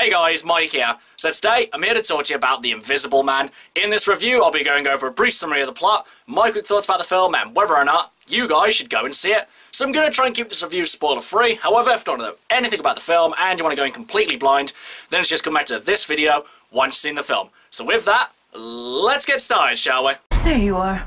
Hey guys, Mike here. So today, I'm here to talk to you about The Invisible Man. In this review, I'll be going over a brief summary of the plot, my quick thoughts about the film, and whether or not you guys should go and see it. So I'm going to try and keep this review spoiler free. However, if you don't know anything about the film and you want to go in completely blind, then it's just come back to this video once you've seen the film. So with that, let's get started, shall we? There you are.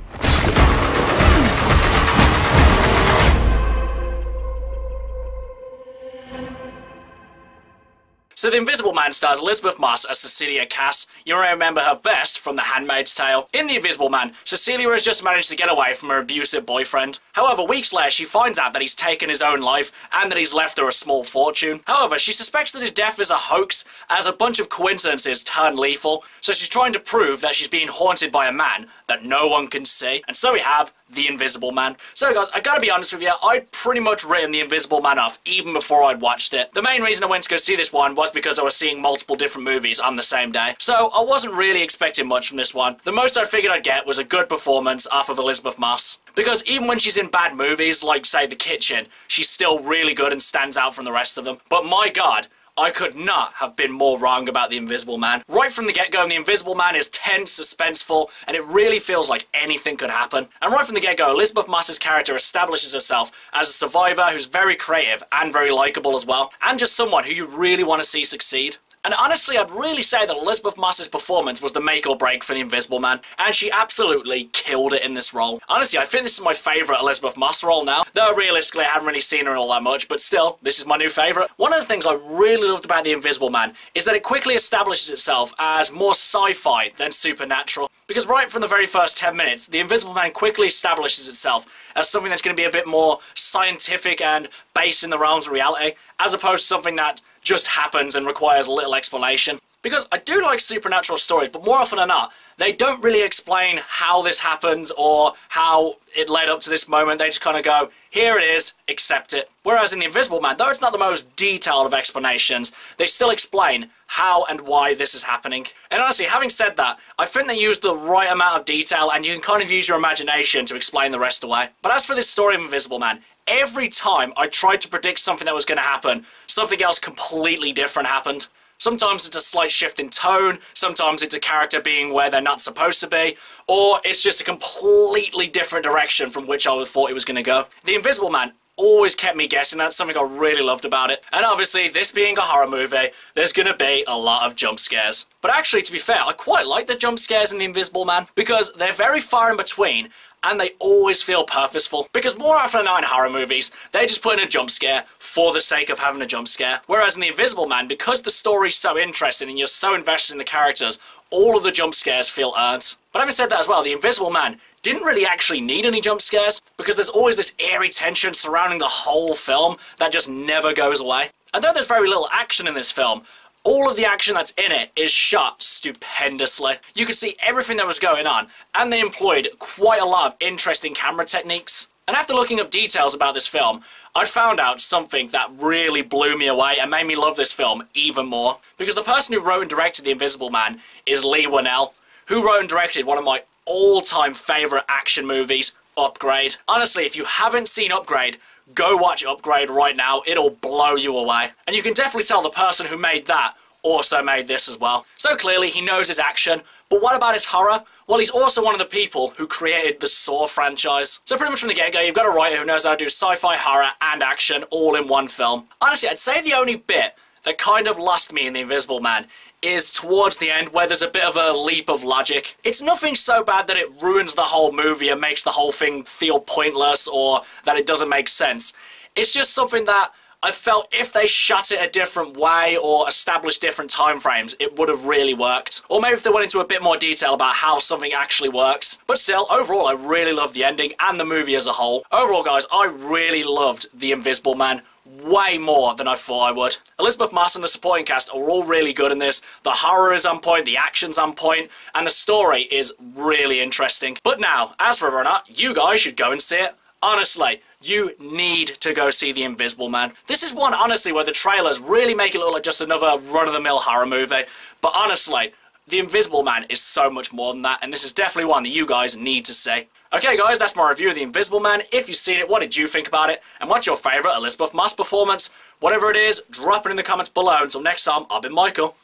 So The Invisible Man stars Elisabeth Moss as Cecilia Kass. You may remember her best from The Handmaid's Tale. In The Invisible Man, Cecilia has just managed to get away from her abusive boyfriend. However, weeks later, she finds out that he's taken his own life and that he's left her a small fortune. However, she suspects that his death is a hoax as a bunch of coincidences turn lethal. So she's trying to prove that she's being haunted by a man that no one can see. And so we have the Invisible Man. So guys, I gotta be honest with you, I'd pretty much written The Invisible Man off even before I'd watched it. The main reason I went to go see this one was because I was seeing multiple different movies on the same day. So I wasn't really expecting much from this one. The most I figured I'd get was a good performance off of Elisabeth Moss. Because even when she's in bad movies, like say The Kitchen, she's still really good and stands out from the rest of them. But my god, I could not have been more wrong about The Invisible Man. Right from the get-go, The Invisible Man is tense, suspenseful, and it really feels like anything could happen. And right from the get-go, Elisabeth Moss's character establishes herself as a survivor who's very creative and very likable as well, and just someone who you really want to see succeed. And honestly, I'd really say that Elisabeth Moss's performance was the make or break for The Invisible Man, and she absolutely killed it in this role. Honestly, I think this is my favourite Elisabeth Moss role now, though realistically I haven't really seen her all that much, but still, this is my new favourite. One of the things I really loved about The Invisible Man is that it quickly establishes itself as more sci-fi than supernatural. Because right from the very first 10 minutes, The Invisible Man quickly establishes itself as something that's going to be a bit more scientific and based in the realms of reality, as opposed to something that just happens and requires a little explanation. Because I do like supernatural stories, but more often than not, they don't really explain how this happens or how it led up to this moment. They just kind of go, here it is, accept it. Whereas in The Invisible Man, though it's not the most detailed of explanations, they still explain how and why this is happening. And honestly, having said that, I think they use the right amount of detail and you can kind of use your imagination to explain the rest away. But as for this story of Invisible Man, every time I tried to predict something that was going to happen, something else completely different happened. Sometimes it's a slight shift in tone, sometimes it's a character being where they're not supposed to be, or it's just a completely different direction from which I thought it was going to go. The Invisible Man always kept me guessing. That's something I really loved about it. And obviously, this being a horror movie, there's going to be a lot of jump scares. But actually, to be fair, I quite like the jump scares in The Invisible Man because they're very far in between and they always feel purposeful. Because more often than not in horror movies, they just put in a jump scare for the sake of having a jump scare. Whereas in The Invisible Man, because the story's so interesting and you're so invested in the characters, all of the jump scares feel earned. But having said that as well, The Invisible Man didn't really actually need any jump scares because there's always this eerie tension surrounding the whole film that just never goes away. And though there's very little action in this film, all of the action that's in it is shot stupendously. You can see everything that was going on, and they employed quite a lot of interesting camera techniques. And after looking up details about this film, I'd found out something that really blew me away and made me love this film even more. Because the person who wrote and directed The Invisible Man is Leigh Whannell, who wrote and directed one of my all-time favourite action movies, Upgrade. Honestly, if you haven't seen Upgrade, go watch Upgrade right now. It'll blow you away. And you can definitely tell the person who made that also made this as well. So clearly he knows his action, but what about his horror? Well, he's also one of the people who created the Saw franchise. So pretty much from the get-go, you've got a writer who knows how to do sci-fi, horror, and action all in one film. Honestly, I'd say the only bit that kind of lost me in The Invisible Man is towards the end where there's a bit of a leap of logic. It's nothing so bad that it ruins the whole movie and makes the whole thing feel pointless or that it doesn't make sense. It's just something that I felt if they shut it a different way or established different time frames, it would have really worked. Or maybe if they went into a bit more detail about how something actually works. But still, overall, I really loved the ending and the movie as a whole. Overall, guys, I really loved The Invisible Man way more than I thought I would. Elisabeth Moss and the supporting cast are all really good in this. The horror is on point, the action's on point, and the story is really interesting. But now, as for whether you guys should go and see it, honestly, you need to go see The Invisible Man. This is one, honestly, where the trailers really make it look like just another run-of-the-mill horror movie. But honestly, The Invisible Man is so much more than that, and this is definitely one that you guys need to see. Okay guys, that's my review of The Invisible Man. If you've seen it, what did you think about it? And what's your favourite Elisabeth Moss performance? Whatever it is, drop it in the comments below. Until next time, I've been Michael.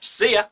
See ya!